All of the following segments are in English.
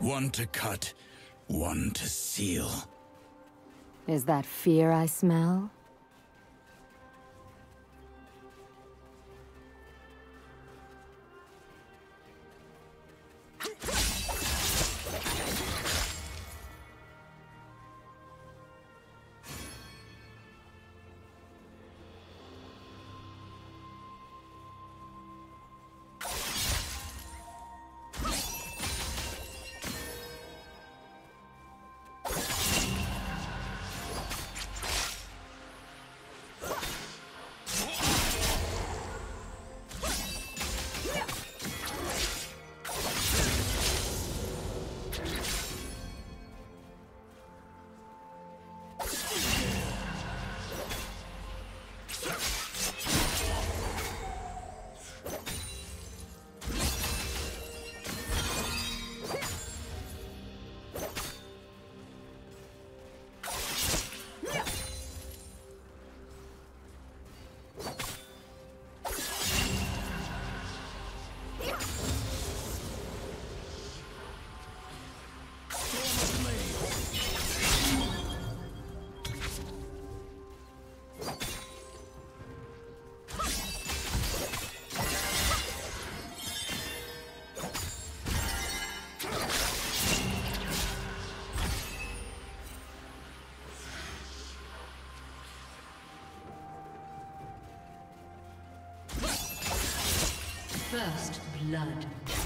One to cut, one to seal. Is that fear I smell? Blood.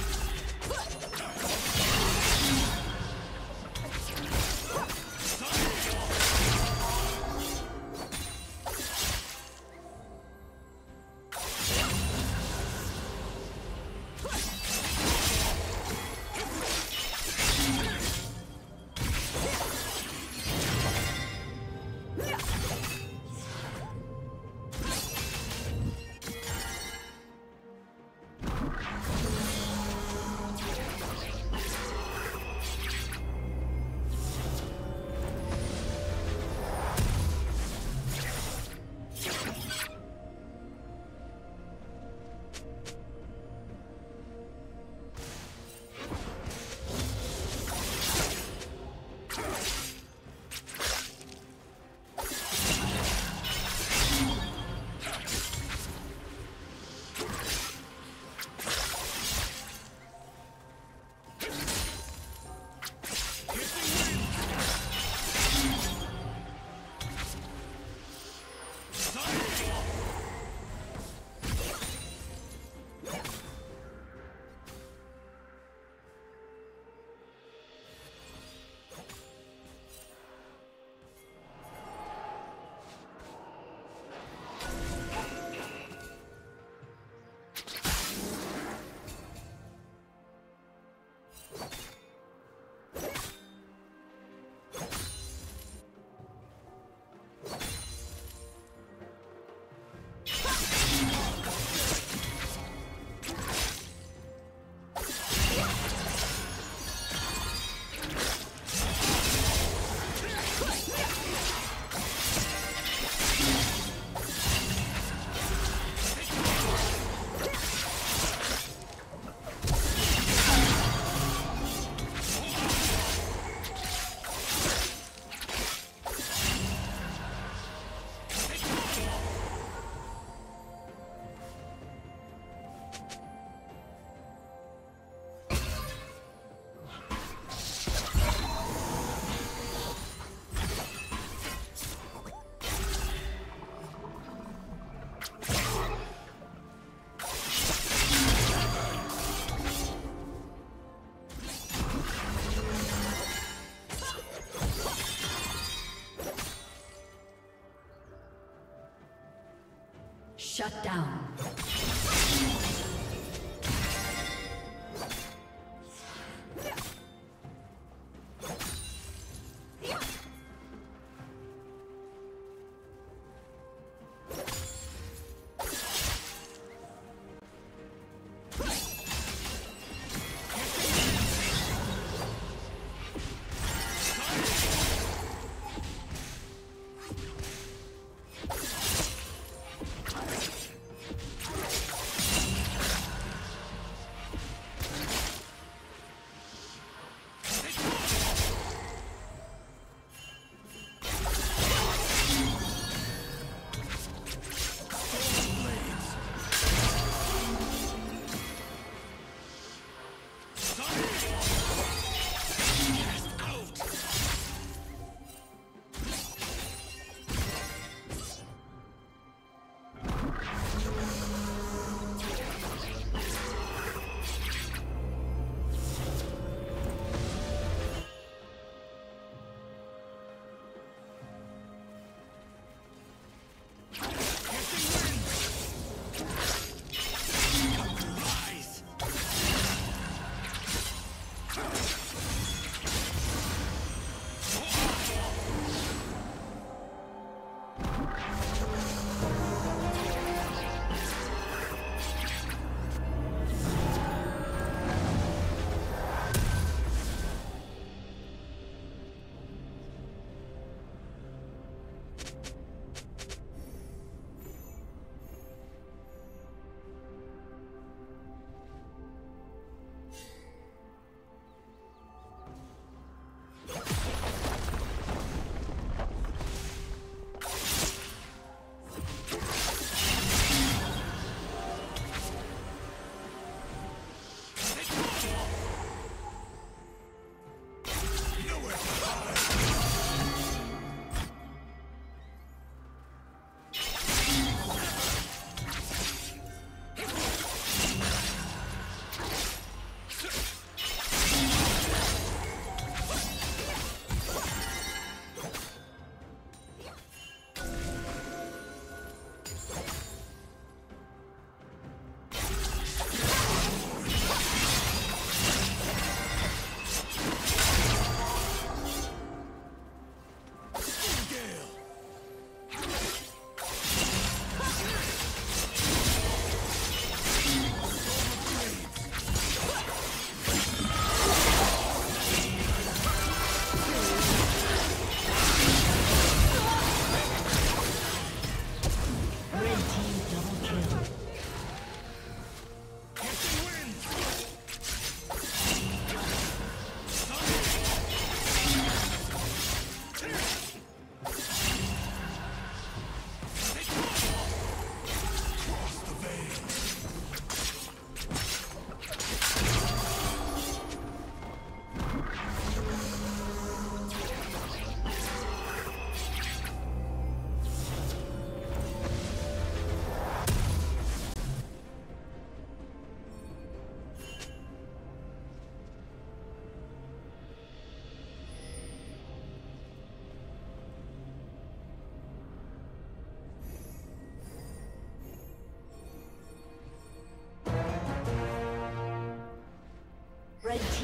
Shut down.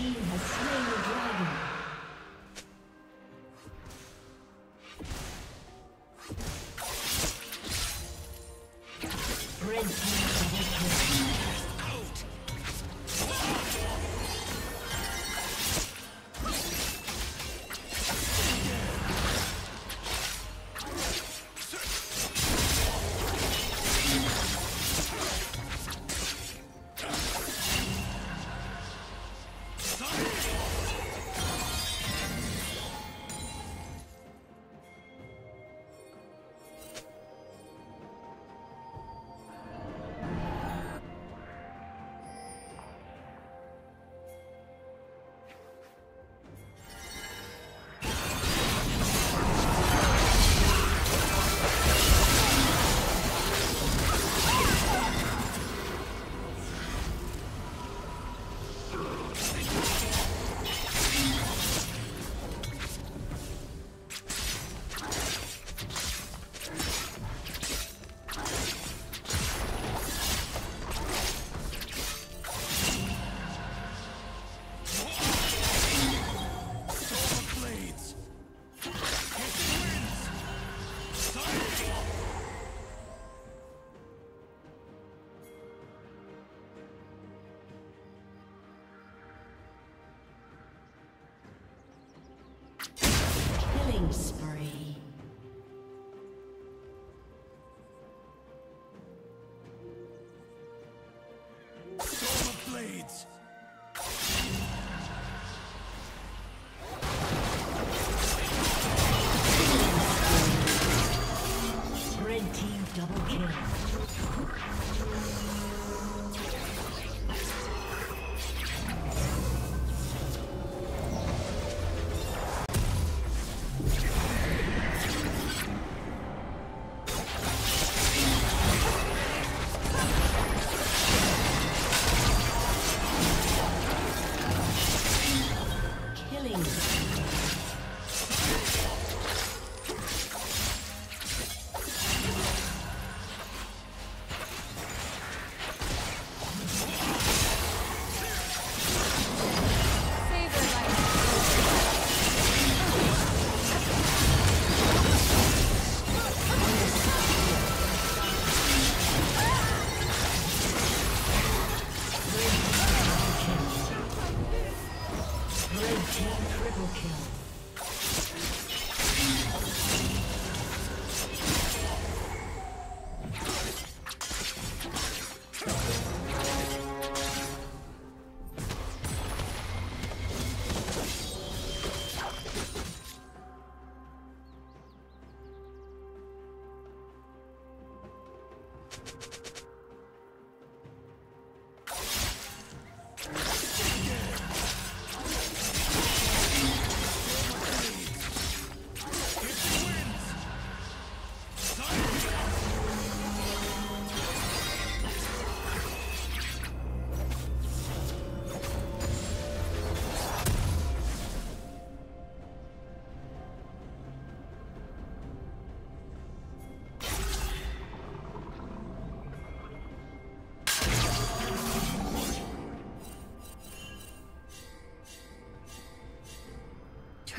team has slain the dragon. Red team Killing spree.